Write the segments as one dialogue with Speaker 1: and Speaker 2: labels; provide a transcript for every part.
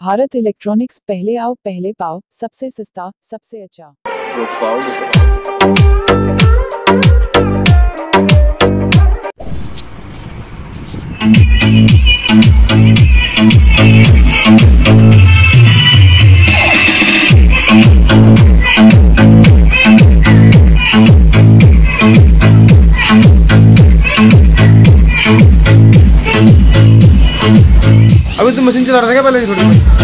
Speaker 1: Bharat electronics पहले आओ पहले पाओ सबसे सस्ता सबसे अच्छा।
Speaker 2: Thank पाओगे
Speaker 3: रहा पहले थोड़ी।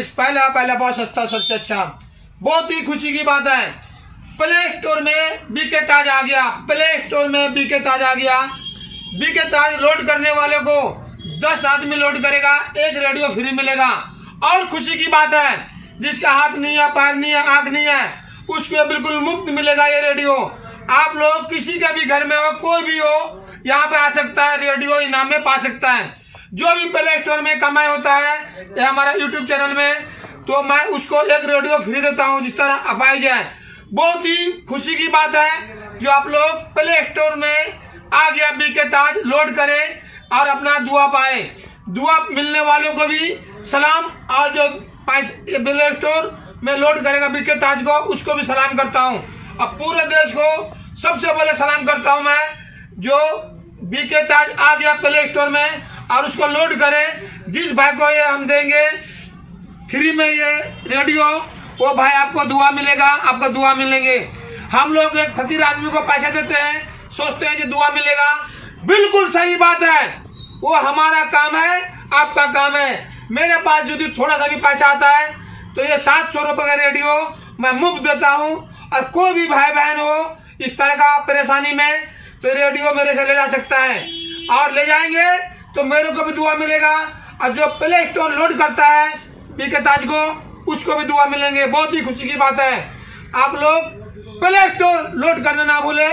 Speaker 3: भारत पहला पहला बहुत सस्ता सबसे अच्छा। बहुत ही खुशी की बात है। प्ले स्टोर में बीके ताज आ गया। प्ले स्टोर में बीके ताज आ गया। बीके ताज लोड करने वाले को दस आदमी लोड करेगा, एक रेडियो फ्री मिलेगा। और खुशी की बात है, जिसका हाथ नहीं है, पैर नहीं है, आँख नहीं है, उसको बिल्कुल मुफ़्त मिलेगा ये रेडियो आप लोग किसी के भी घर में हो, कोई भी हो, यहाँ पे आ सकता है रेडियो इनाम में पा सकता है। जो भी प्ले स्टोर में कमाई होता है, ये हमारा यूट्यूब चैनल में तो मैं उसको एक रेडियो फ्री देता हूँ, जिस तरह अपाई जाए। बहुत ही खुशी की बात है जो आप लोग प्ले स्टोर में आ गया बी के ताज लोड करें और अपना दुआ पाए। दुआ मिलने वालों को भी सलाम। और जो प्ले स्टोर में लोड करेगा बी के ताज को, उसको भी सलाम करता हूँ। अब पूरे देश को सबसे पहले सलाम करता हूँ मैं, जो बीके ताज आ गया प्ले स्टोर में और उसको लोड करें। जिस भाई को ये हम देंगे फ्री में ये रेडियो वो भाई आपको दुआ मिलेगा, आपको दुआ मिलेंगे। हम लोग एक फकीर आदमी को पैसे देते हैं, सोचते हैं कि दुआ मिलेगा। बिल्कुल सही बात है। वो हमारा काम है, आपका काम है। मेरे पास यदि थोड़ा सा भी पैसा आता है तो ये सात सौ रुपए का रेडियो मैं मुफ़्त देता हूँ। और कोई भी भाई बहन हो, इस तरह का परेशानी में तो रेडियो मेरे से ले जा सकता है। और ले जाएँगे तो मेरे को भी दुआ मिलेगा। और जो प्ले स्टोर लोड करता है बीके ताज को, उसको भी दुआ मिलेंगे। बहुत ही खुशी की बात है। आप लोग प्ले स्टोर लोड करना ना भूले।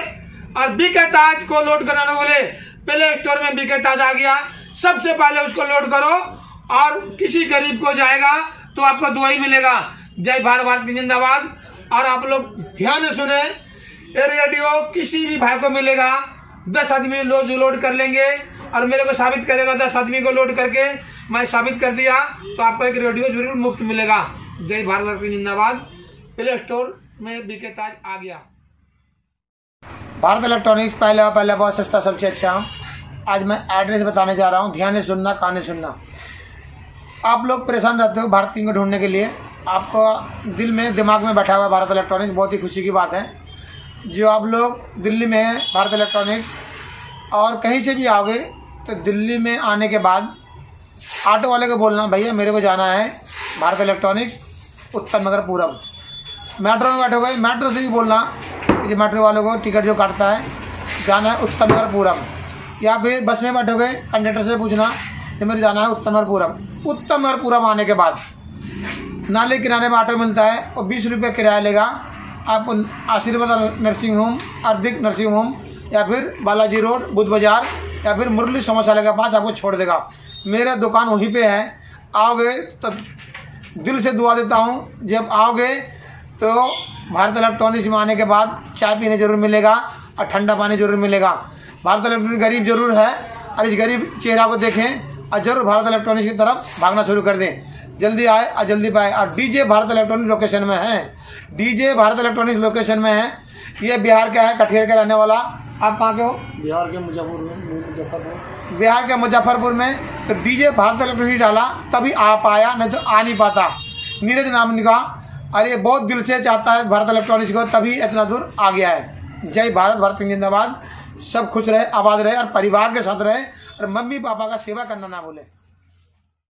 Speaker 3: और बीके ताज को लोड करना ना भूले। प्ले स्टोर में बीके ताज आ गया। सबसे पहले उसको लोड करो। और किसी गरीब को जाएगा तो आपको दुआ ही मिलेगा। जय भारत भारत की जिंदाबाद। और आप लोग ध्यान से सुने। ये रेडियो किसी भी भाई को मिलेगा। दस आदमी लोड लोड कर लेंगे। और मेरे को साबित करेगा दस आदमी को लोड करके मैं साबित कर दिया तो आपको एक रेडियो ज़रूर मुफ़्त मिलेगा। जय भारत जिंदाबाद प्ले स्टोर में बीके ताज आ गया। भारत इलेक्ट्रॉनिक्स, पहले पहले बहुत सस्ता, सबसे अच्छा। आज मैं एड्रेस बताने जा रहा हूँ। ध्यान से सुनना से सुनना। आप लोग परेशान रहते हो भारत किंग को ढूँढने के लिए। आपको दिल में, दिमाग में बैठा हुआ भारत इलेक्ट्रॉनिक्स, बहुत ही खुशी की बात है। जो आप लोग दिल्ली में भारत इलेक्ट्रॉनिक्स और कहीं से भी आओगे तो दिल्ली में आने के बाद ऑटो वाले को बोलना, भैया, मेरे को जाना है भारत इलेक्ट्रॉनिक्स उत्तम नगर, पूरब. मेट्रो में बैठोगे, मेट्रो से भी बोलना कि मेट्रो वालों को टिकट जो काटता है, जाना है उत्तम नगर, पूरब। या फिर बस में बैठोगे, कंडक्टर से पूछना कि मेरे जाना है उत्तम नगर, पूरब। उत्तम नगर, पूरब आने के बाद नाले किनारे में ऑटो मिलता है और बीस रुपये किराया लेगा। आपको Ashirwad nursing home अर्धिक nursing home या फिर बालाजी रोड, बुद्ध बाज़ार, या फिर मुरली समोसाले के पास आपको छोड़ देगा। मेरा दुकान वहीं पे है। आओगे तो दिल से दुआ देता हूँ, जब आओगे तो भारत इलेक्ट्रॉनिक्स में आने के बाद चाय पीने ज़रूर मिलेगा और ठंडा पानी ज़रूर मिलेगा। भारत इलेक्ट्रॉनिक गरीब ज़रूर है और इस गरीब चेहरा को देखें और ज़रूर भारत इलेक्ट्रॉनिक्स की तरफ़ भागना शुरू कर दें। जल्दी आए और जल्दी पाए। और डीजे भारत इलेक्ट्रॉनिक लोकेशन में है। डीजे भारत इलेक्ट्रॉनिक लोकेशन में है। ये बिहार का है, कठेर का रहने वाला। आप कहाँ के हो?
Speaker 4: बिहार के मुजफ्फरपुर में मुजफ्फरपुर।
Speaker 3: बिहार के मुजफ्फरपुर में। तो डीजे भारत इलेक्ट्रिसिटी डाला तभी आ पाया नहीं तो आ नहीं पाता। नीरज नाम ने कहा अरे बहुत दिल से चाहता है भारत इलेक्ट्रॉनिक्स को तभी इतना दूर आ गया है। जय भारत भारत जिंदाबाद। सब खुश रहे आबाद रहे और परिवार के साथ रहे और मम्मी पापा का सेवा करना ना भूले।